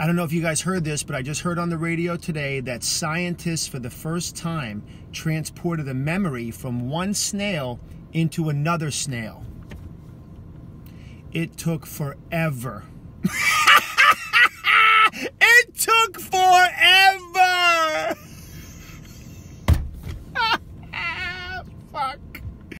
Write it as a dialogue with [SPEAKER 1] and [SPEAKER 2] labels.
[SPEAKER 1] I don't know if you guys heard this, but I just heard on the radio today that scientists for the first time transported a memory from one snail into another snail. It took forever. it took forever. Fuck.